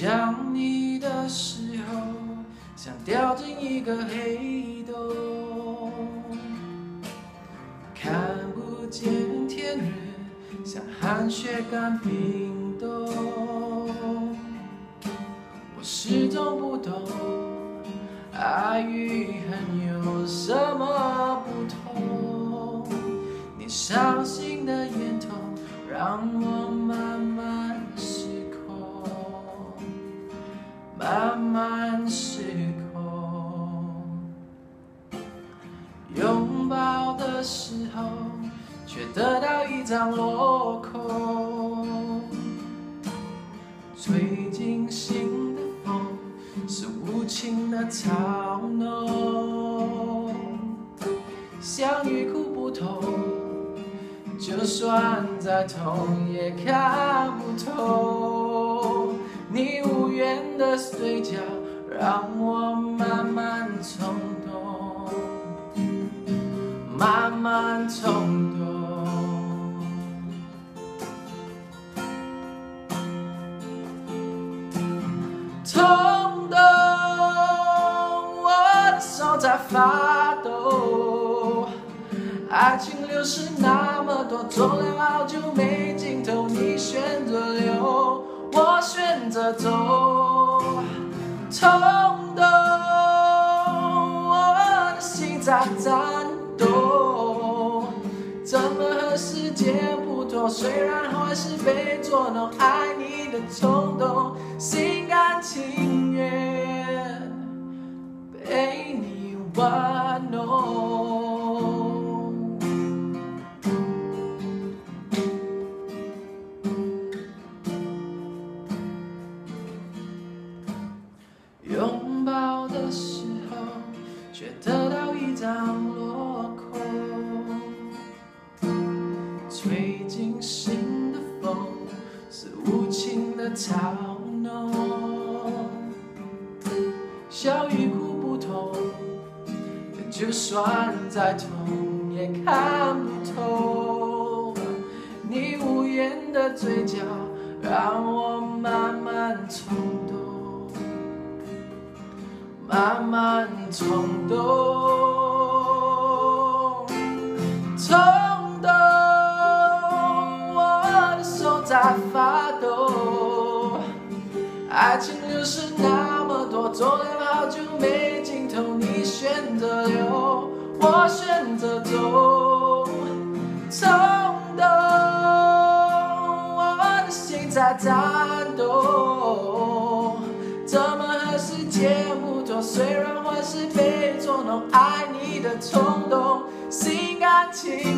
想你的时候，像掉进一个黑洞，看不见天日，像寒雪干冰冻。我始终不懂，爱与恨有什么不同？你伤心的眼瞳，让我的时候，却得到一张落空。吹进心的风，是无情的嘲弄。相遇苦不同，就算再痛也看不透。你无言的嘴角，让我慢慢冲动，慢慢冲动。冲动，我的手在发抖。爱情流逝那么多，走了好久没尽头。你选择留，我选择走。冲动，我的心在颤抖。怎么和世界不同？虽然还是被捉弄，爱你的冲动，心甘情愿被你玩弄。拥抱的时候，却得到一张嘲弄。笑与哭不同，就算再痛也看不透。你无言的嘴角，让我慢慢冲动，慢慢冲动。冲动，我的手在发是那么多，走了好久没尽头。你选择留，我选择走。冲动，我的心在颤抖。怎么和世界不同？虽然还是被捉弄，爱你的冲动，心甘情